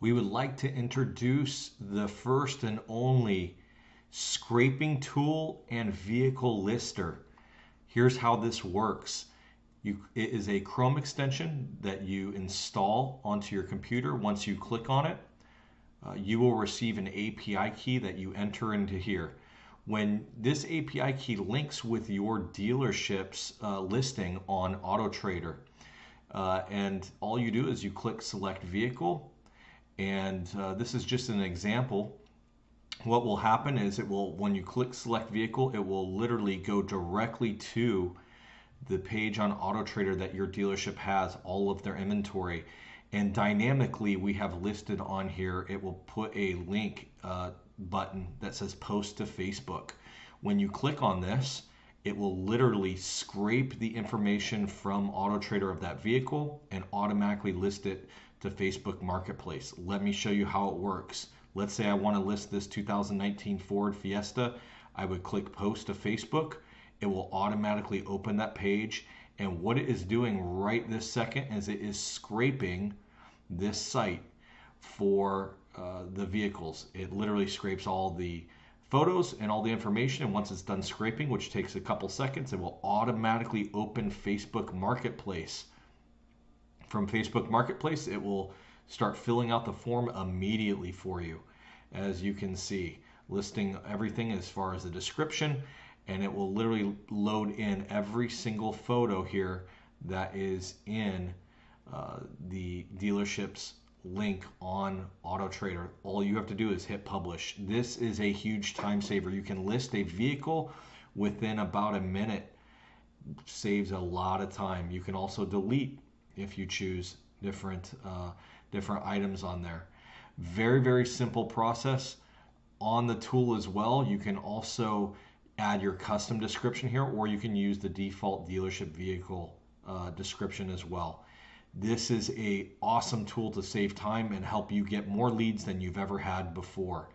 we would like to introduce the first and only scraping tool and vehicle lister. Here's how this works. You, it is a Chrome extension that you install onto your computer. Once you click on it, uh, you will receive an API key that you enter into here. When this API key links with your dealership's uh, listing on AutoTrader, uh, and all you do is you click select vehicle, and uh, this is just an example. What will happen is it will, when you click select vehicle, it will literally go directly to the page on AutoTrader that your dealership has all of their inventory. And dynamically, we have listed on here, it will put a link uh, button that says post to Facebook. When you click on this, it will literally scrape the information from AutoTrader of that vehicle and automatically list it to Facebook Marketplace. Let me show you how it works. Let's say I want to list this 2019 Ford Fiesta. I would click post to Facebook. It will automatically open that page. And what it is doing right this second is it is scraping this site for uh, the vehicles. It literally scrapes all the photos and all the information. And once it's done scraping, which takes a couple seconds, it will automatically open Facebook Marketplace. From Facebook Marketplace, it will start filling out the form immediately for you, as you can see, listing everything as far as the description, and it will literally load in every single photo here that is in uh, the dealership's link on AutoTrader. All you have to do is hit publish. This is a huge time saver. You can list a vehicle within about a minute. Saves a lot of time. You can also delete if you choose different uh, different items on there. Very very simple process. On the tool as well, you can also add your custom description here, or you can use the default dealership vehicle uh, description as well. This is a awesome tool to save time and help you get more leads than you've ever had before.